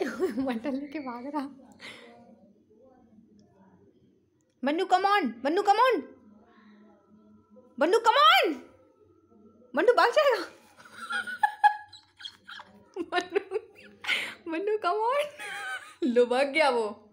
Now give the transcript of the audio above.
Mutton लेके भाग रहा। Mannu come on Mannu come on Mannu come on Mannu, भाग जाएगा। मन्नू मन्नू कमॉन लो, भाग गया वो।